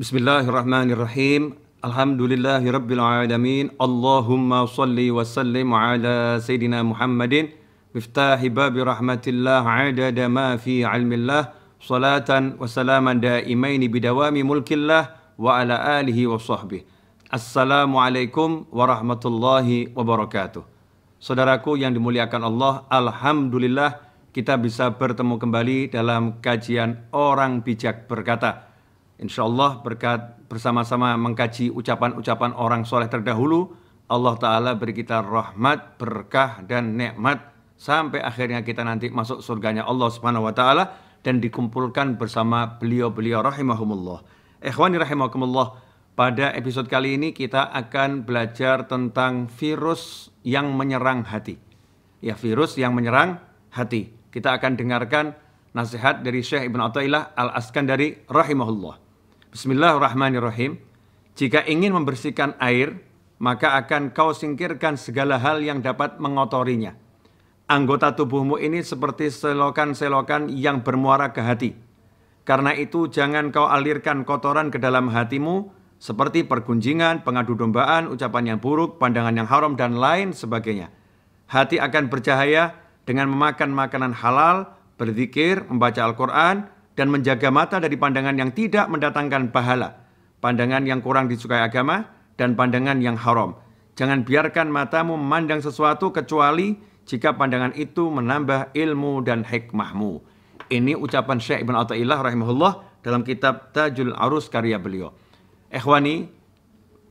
Bismillahirrahmanirrahim. Alhamdulillahirabbil alamin. Allahumma salli wa sallim ala sayidina Muhammadin miftahi babi rahmatillah adada ma fi ilmillah salatan wa salaman daimaini bidawami mulkillah wa ala alihi wa sahbihi. Assalamualaikum warahmatullahi wabarakatuh. Saudaraku yang dimuliakan Allah, Alhamdulillah kita bisa bertemu kembali dalam kajian Orang Bijak Berkata. Insya Allah berkat bersama-sama mengkaji ucapan-ucapan orang soleh terdahulu, Allah Ta'ala beri kita rahmat, berkah, dan nikmat sampai akhirnya kita nanti masuk surganya Allah Subhanahu Wa Ta'ala dan dikumpulkan bersama beliau-beliau rahimahumullah. Ikhwani rahimakumullah, pada episode kali ini kita akan belajar tentang virus yang menyerang hati. Ya, virus yang menyerang hati. Kita akan dengarkan nasihat dari Syekh Ibn Atta'illah Al-Askandari rahimahullah. Bismillahirrahmanirrahim. Jika ingin membersihkan air, maka akan kau singkirkan segala hal yang dapat mengotorinya. Anggota tubuhmu ini seperti selokan-selokan yang bermuara ke hati. Karena itu jangan kau alirkan kotoran ke dalam hatimu seperti pergunjingan, pengadu dombaan, ucapan yang buruk, pandangan yang haram, dan lain sebagainya. Hati akan bercahaya dengan memakan makanan halal, berzikir, membaca Al-Quran, dan menjaga mata dari pandangan yang tidak mendatangkan pahala, pandangan yang kurang disukai agama, dan pandangan yang haram. Jangan biarkan matamu memandang sesuatu kecuali jika pandangan itu menambah ilmu dan hikmahmu. Ini ucapan Syekh Ibn Atta'illah rahimahullah dalam kitab Tajul Arus karya beliau. Ikhwani,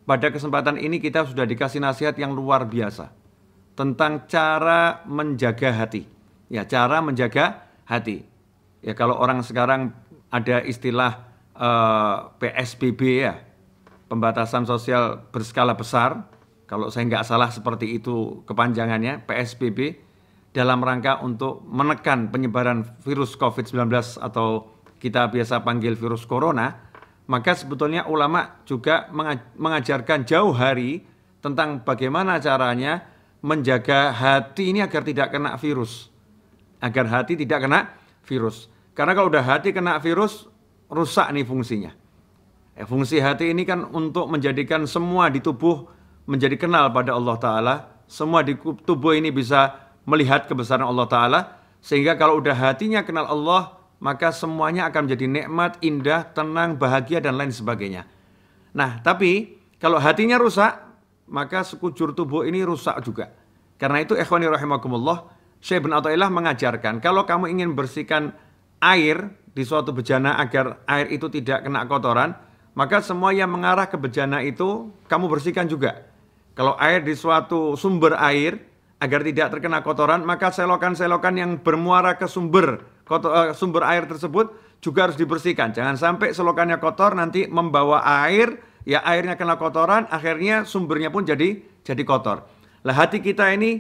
pada kesempatan ini kita sudah dikasih nasihat yang luar biasa tentang cara menjaga hati. Ya, cara menjaga hati. Ya, kalau orang sekarang ada istilah uh, eh, PSBB ya, pembatasan sosial berskala besar. Kalau saya nggak salah seperti itu kepanjangannya, PSBB dalam rangka untuk menekan penyebaran virus COVID-19 atau kita biasa panggil virus corona maka sebetulnya ulama juga mengajarkan jauh hari tentang bagaimana caranya menjaga hati ini agar tidak kena virus. Agar hati tidak kena virus. Karena kalau udah hati kena virus, rusak nih fungsinya. Eh, fungsi hati ini kan untuk menjadikan semua di tubuh menjadi kenal pada Allah Ta'ala. Semua di tubuh ini bisa melihat kebesaran Allah Ta'ala. Sehingga kalau udah hatinya kenal Allah, maka semuanya akan menjadi nikmat, indah, tenang, bahagia, dan lain sebagainya. Nah, tapi kalau hatinya rusak, maka sekujur tubuh ini rusak juga. Karena itu, ikhwani rahimakumullah, Syekh bin Atta'illah mengajarkan, kalau kamu ingin bersihkan air di suatu bejana agar air itu tidak kena kotoran, maka semua yang mengarah ke bejana itu kamu bersihkan juga. Kalau air di suatu sumber air, agar tidak terkena kotoran, maka selokan-selokan yang bermuara ke sumber kotor, uh, sumber air tersebut juga harus dibersihkan. Jangan sampai selokannya kotor nanti membawa air, ya airnya kena kotoran, akhirnya sumbernya pun jadi jadi kotor. Lah hati kita ini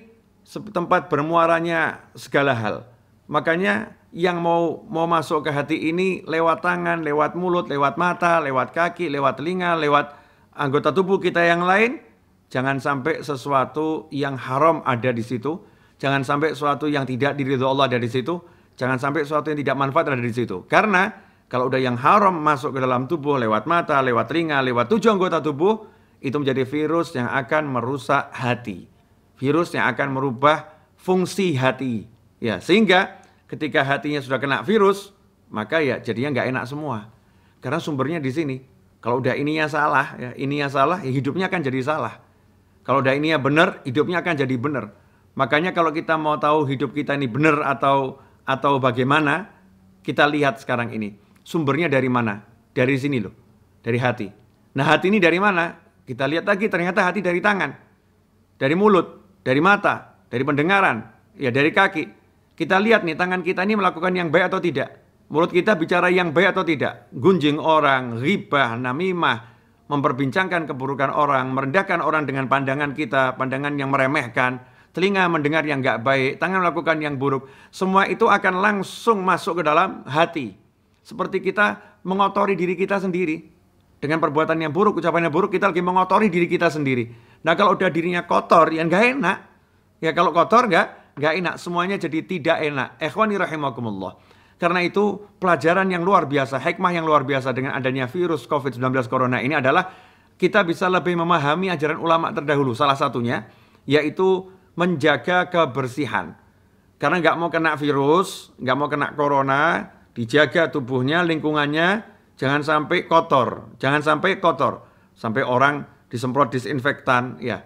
tempat bermuaranya segala hal. Makanya yang mau mau masuk ke hati ini lewat tangan, lewat mulut, lewat mata, lewat kaki, lewat telinga, lewat anggota tubuh kita yang lain, jangan sampai sesuatu yang haram ada di situ, jangan sampai sesuatu yang tidak diridho Allah ada di situ, Jangan sampai sesuatu yang tidak manfaat ada di situ. Karena kalau udah yang haram masuk ke dalam tubuh lewat mata, lewat telinga, lewat tujuh anggota tubuh, itu menjadi virus yang akan merusak hati. Virus yang akan merubah fungsi hati. Ya, sehingga ketika hatinya sudah kena virus, maka ya jadinya nggak enak semua. Karena sumbernya di sini. Kalau udah ininya salah, ya ininya salah, ya hidupnya akan jadi salah. Kalau udah ininya benar, hidupnya akan jadi benar. Makanya kalau kita mau tahu hidup kita ini benar atau atau bagaimana kita lihat sekarang ini. Sumbernya dari mana? Dari sini loh, dari hati. Nah hati ini dari mana? Kita lihat lagi ternyata hati dari tangan, dari mulut, dari mata, dari pendengaran, ya dari kaki. Kita lihat nih tangan kita ini melakukan yang baik atau tidak. Mulut kita bicara yang baik atau tidak. Gunjing orang, ribah, namimah, memperbincangkan keburukan orang, merendahkan orang dengan pandangan kita, pandangan yang meremehkan, telinga mendengar yang nggak baik, tangan melakukan yang buruk, semua itu akan langsung masuk ke dalam hati. Seperti kita mengotori diri kita sendiri. Dengan perbuatan yang buruk, ucapan yang buruk, kita lagi mengotori diri kita sendiri. Nah kalau udah dirinya kotor, ya nggak enak. Ya kalau kotor nggak, nggak enak. Semuanya jadi tidak enak. Ikhwani rahimakumullah. Karena itu pelajaran yang luar biasa, hikmah yang luar biasa dengan adanya virus COVID-19 Corona ini adalah kita bisa lebih memahami ajaran ulama terdahulu. Salah satunya yaitu menjaga kebersihan. Karena nggak mau kena virus, nggak mau kena corona, dijaga tubuhnya, lingkungannya, jangan sampai kotor, jangan sampai kotor, sampai orang disemprot disinfektan, ya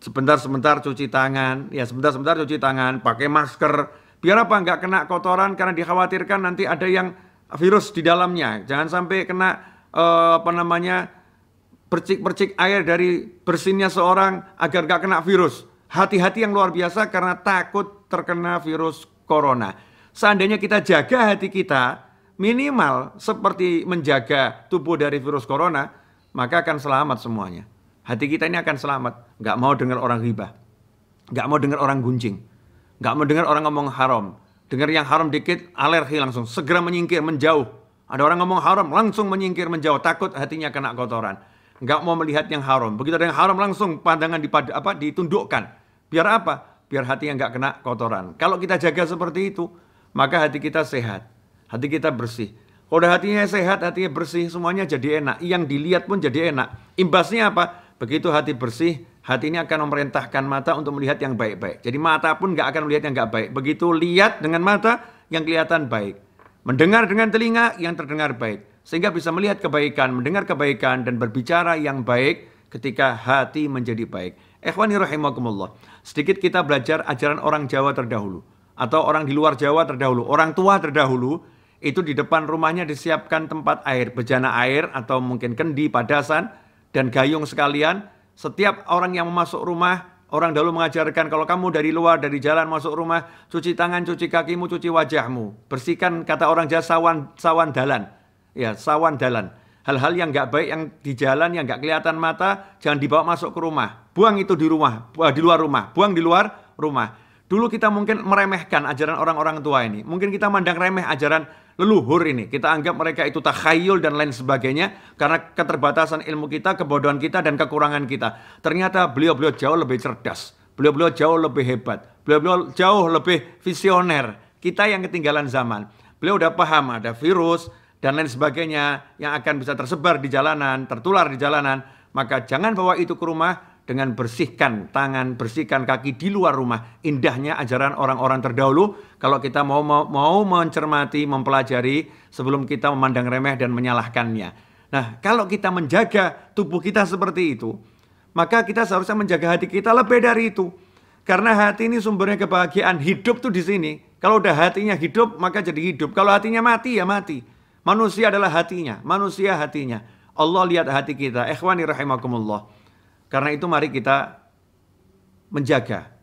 sebentar-sebentar cuci tangan, ya sebentar-sebentar cuci tangan, pakai masker, biar apa nggak kena kotoran karena dikhawatirkan nanti ada yang virus di dalamnya, jangan sampai kena uh, apa namanya percik-percik air dari bersihnya seorang agar nggak kena virus. Hati-hati yang luar biasa karena takut terkena virus corona. Seandainya kita jaga hati kita, minimal seperti menjaga tubuh dari virus corona, maka akan selamat semuanya. Hati kita ini akan selamat. Nggak mau dengar orang riba. Nggak mau dengar orang gunjing. Nggak mau dengar orang ngomong haram. Dengar yang haram dikit, alergi langsung. Segera menyingkir, menjauh. Ada orang ngomong haram, langsung menyingkir, menjauh. Takut hatinya kena kotoran. Nggak mau melihat yang haram. Begitu ada yang haram, langsung pandangan dipad, apa, ditundukkan. Biar apa? Biar hatinya nggak kena kotoran. Kalau kita jaga seperti itu, maka hati kita sehat. Hati kita bersih. Kalau udah hatinya sehat, hatinya bersih, semuanya jadi enak. Yang dilihat pun jadi enak. Imbasnya apa? Begitu hati bersih, hati ini akan memerintahkan mata untuk melihat yang baik-baik. Jadi mata pun nggak akan melihat yang nggak baik. Begitu lihat dengan mata, yang kelihatan baik. Mendengar dengan telinga, yang terdengar baik. Sehingga bisa melihat kebaikan, mendengar kebaikan, dan berbicara yang baik ketika hati menjadi baik. Ikhwani rahimakumullah. Sedikit kita belajar ajaran orang Jawa terdahulu. Atau orang di luar Jawa terdahulu. Orang tua terdahulu, itu di depan rumahnya disiapkan tempat air, bejana air atau mungkin kendi, padasan, dan gayung sekalian. Setiap orang yang masuk rumah, orang dahulu mengajarkan kalau kamu dari luar, dari jalan masuk rumah, cuci tangan, cuci kakimu, cuci wajahmu. Bersihkan, kata orang Jawa, sawan, sawan dalan. Ya, sawan dalan. Hal-hal yang nggak baik yang di jalan, yang nggak kelihatan mata, jangan dibawa masuk ke rumah. Buang itu di rumah, di luar rumah. Buang di luar rumah. Dulu kita mungkin meremehkan ajaran orang-orang tua ini. Mungkin kita mandang remeh ajaran leluhur ini. Kita anggap mereka itu takhayul dan lain sebagainya karena keterbatasan ilmu kita, kebodohan kita dan kekurangan kita. Ternyata beliau-beliau jauh lebih cerdas. Beliau-beliau jauh lebih hebat. Beliau-beliau jauh lebih visioner. Kita yang ketinggalan zaman. Beliau udah paham ada virus dan lain sebagainya yang akan bisa tersebar di jalanan, tertular di jalanan. Maka jangan bawa itu ke rumah, dengan bersihkan tangan, bersihkan kaki di luar rumah. Indahnya ajaran orang-orang terdahulu kalau kita mau, mau mencermati, mempelajari sebelum kita memandang remeh dan menyalahkannya. Nah, kalau kita menjaga tubuh kita seperti itu, maka kita seharusnya menjaga hati kita lebih dari itu. Karena hati ini sumbernya kebahagiaan. Hidup tuh di sini. Kalau udah hatinya hidup, maka jadi hidup. Kalau hatinya mati, ya mati. Manusia adalah hatinya. Manusia hatinya. Allah lihat hati kita. Ikhwani rahimakumullah. Karena itu mari kita menjaga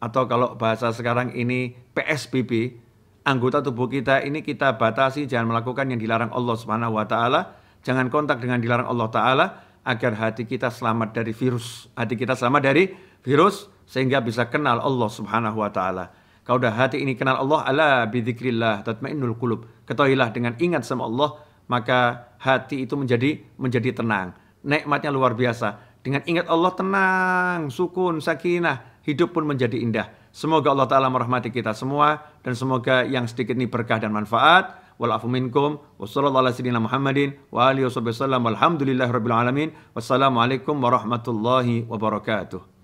atau kalau bahasa sekarang ini PSBB, anggota tubuh kita ini kita batasi jangan melakukan yang dilarang Allah Subhanahu wa taala, jangan kontak dengan dilarang Allah taala agar hati kita selamat dari virus. Hati kita selamat dari virus sehingga bisa kenal Allah Subhanahu wa taala. Kalau udah hati ini kenal Allah, ala bidzikrillah tatmainnul qulub. Ketahuilah dengan ingat sama Allah, maka hati itu menjadi menjadi tenang. Nikmatnya luar biasa dengan ingat Allah tenang, sukun, sakinah, hidup pun menjadi indah. Semoga Allah Ta'ala merahmati kita semua dan semoga yang sedikit ini berkah dan manfaat. Walafu minkum wa sallallahu ala Muhammadin wa alihi wa sallam walhamdulillahi rabbil alamin. Wassalamualaikum warahmatullahi wabarakatuh.